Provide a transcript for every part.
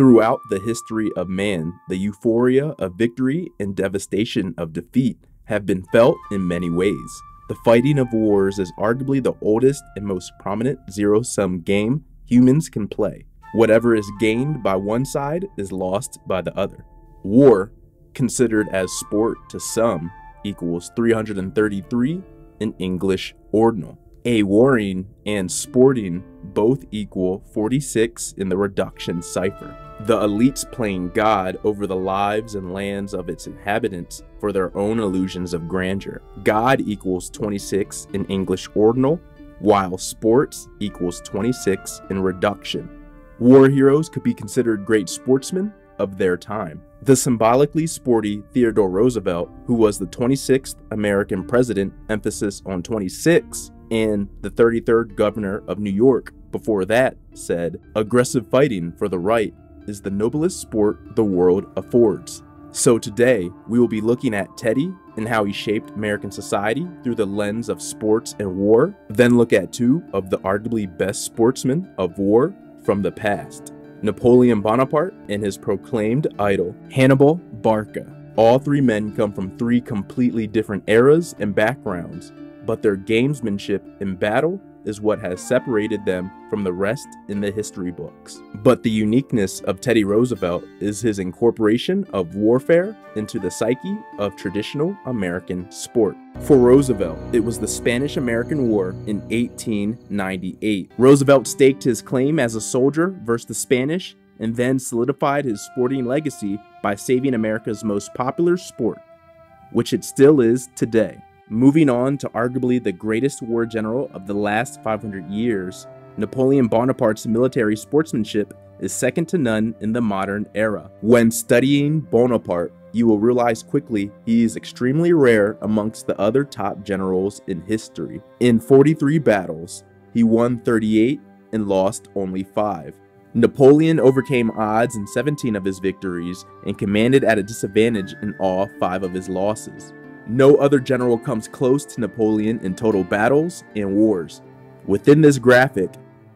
Throughout the history of man, the euphoria of victory and devastation of defeat have been felt in many ways. The fighting of wars is arguably the oldest and most prominent zero sum game humans can play. Whatever is gained by one side is lost by the other. War, considered as sport to some, equals 333 in English ordinal. A warring and sporting both equal 46 in the reduction cipher. The elites playing God over the lives and lands of its inhabitants for their own illusions of grandeur. God equals 26 in English ordinal, while sports equals 26 in reduction. War heroes could be considered great sportsmen of their time. The symbolically sporty Theodore Roosevelt, who was the 26th American president, emphasis on 26, and the 33rd governor of New York before that said, aggressive fighting for the right is the noblest sport the world affords. So today, we will be looking at Teddy and how he shaped American society through the lens of sports and war, then look at two of the arguably best sportsmen of war from the past. Napoleon Bonaparte and his proclaimed idol, Hannibal Barca. All three men come from three completely different eras and backgrounds, but their gamesmanship in battle is what has separated them from the rest in the history books. But the uniqueness of Teddy Roosevelt is his incorporation of warfare into the psyche of traditional American sport. For Roosevelt, it was the Spanish American War in 1898. Roosevelt staked his claim as a soldier versus the Spanish and then solidified his sporting legacy by saving America's most popular sport, which it still is today. Moving on to arguably the greatest war general of the last 500 years, Napoleon Bonaparte's military sportsmanship is second to none in the modern era. When studying Bonaparte, you will realize quickly he is extremely rare amongst the other top generals in history. In 43 battles, he won 38 and lost only 5. Napoleon overcame odds in 17 of his victories and commanded at a disadvantage in all 5 of his losses. No other general comes close to Napoleon in total battles and wars. Within this graphic,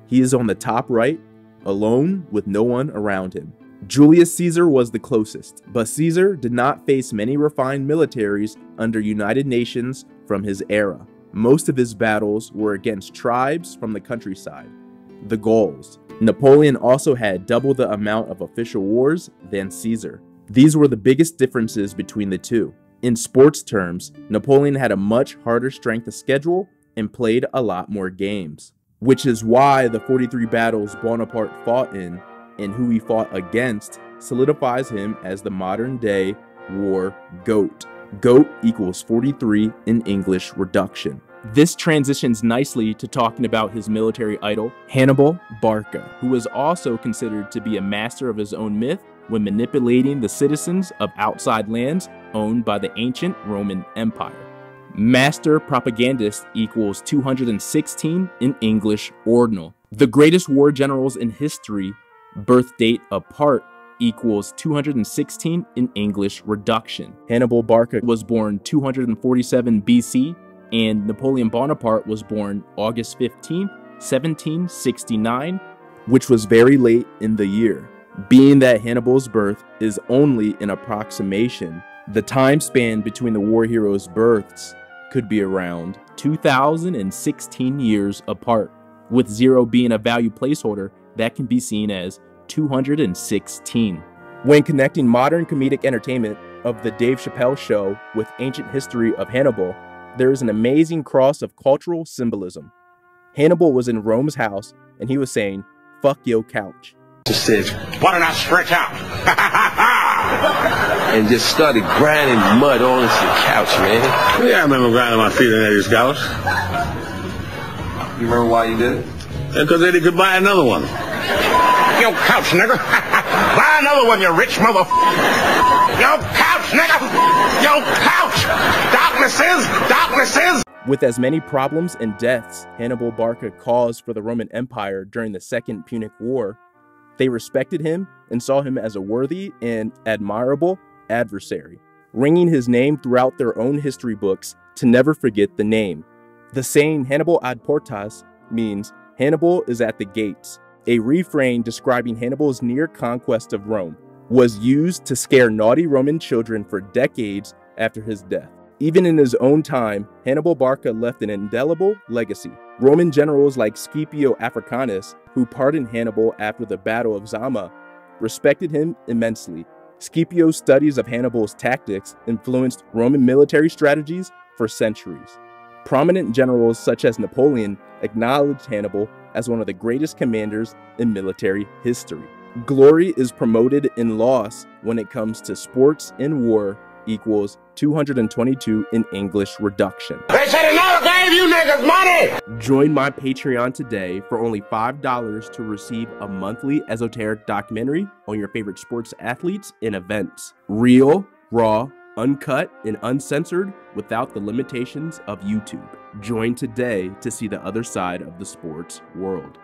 he is on the top right, alone with no one around him. Julius Caesar was the closest, but Caesar did not face many refined militaries under United Nations from his era. Most of his battles were against tribes from the countryside, the Gauls. Napoleon also had double the amount of official wars than Caesar. These were the biggest differences between the two. In sports terms, Napoleon had a much harder strength of schedule and played a lot more games, which is why the 43 battles Bonaparte fought in and who he fought against solidifies him as the modern day war GOAT. GOAT equals 43 in English reduction. This transitions nicely to talking about his military idol, Hannibal Barca, who was also considered to be a master of his own myth when manipulating the citizens of outside lands owned by the ancient Roman Empire. Master propagandist equals 216 in English ordinal. The greatest war generals in history, birth date apart, equals 216 in English reduction. Hannibal Barca was born 247 BC and Napoleon Bonaparte was born August 15, 1769, which was very late in the year. Being that Hannibal's birth is only an approximation, the time span between the war heroes' births could be around 2,016 years apart, with zero being a value placeholder that can be seen as 216. When connecting modern comedic entertainment of the Dave Chappelle show with ancient history of Hannibal, there is an amazing cross of cultural symbolism. Hannibal was in Rome's house and he was saying, fuck yo couch. Just said, why don't I stretch out? and just started grinding mud on the couch, man. Yeah, I remember grinding my feet in Eddie's couch. You remember why you did it? Because Eddie could buy another one. Yo, couch, nigga. buy another one, you rich mother. Yo, couch, nigga. Yo, couch. Darkness is, darkness is. With as many problems and deaths Hannibal Barca caused for the Roman Empire during the Second Punic War, they respected him and saw him as a worthy and admirable adversary, ringing his name throughout their own history books to never forget the name. The saying Hannibal ad portas means Hannibal is at the gates, a refrain describing Hannibal's near conquest of Rome, was used to scare naughty Roman children for decades after his death. Even in his own time, Hannibal Barca left an indelible legacy. Roman generals like Scipio Africanus, who pardoned Hannibal after the Battle of Zama, respected him immensely. Scipio's studies of Hannibal's tactics influenced Roman military strategies for centuries. Prominent generals such as Napoleon acknowledged Hannibal as one of the greatest commanders in military history. Glory is promoted in loss when it comes to sports and war equals 222 in English reduction. They said never gave you niggas money! Join my Patreon today for only $5 to receive a monthly esoteric documentary on your favorite sports athletes and events. Real, raw, uncut, and uncensored without the limitations of YouTube. Join today to see the other side of the sports world.